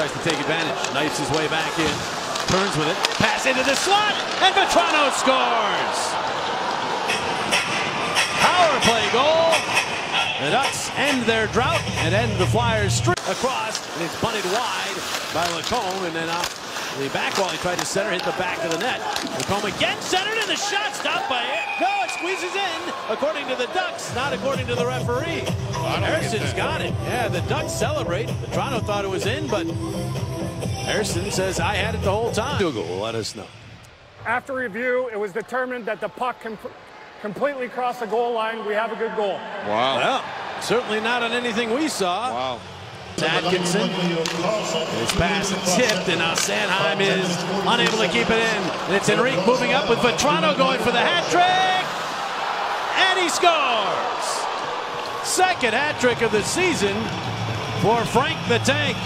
Tries to take advantage. Knifes his way back in. Turns with it. Pass into the slot. And Vatrano scores. Power play goal. The Ducks end their drought and end the Flyers streak across. And it's bunted wide by LaCombe. And then off the back wall, he tried to center, hit the back of the net. LaCombe again centered, and the shot stopped by it. No, it squeezes in, according to the Ducks, not according to the referee. Ersson's got it. Yeah, the Ducks celebrate. Toronto thought it was in, but Harrison says, I had it the whole time. Google will let us know. After review, it was determined that the puck com- completely crossed the goal line. We have a good goal. Wow. Well, certainly not on anything we saw. Wow. Atkinson. His pass tipped, and now Sanheim is unable to keep it in. And it's Henrique moving up with Vatrano going for the hat trick. And he scores! Second hat trick of the season for Frank the Tank.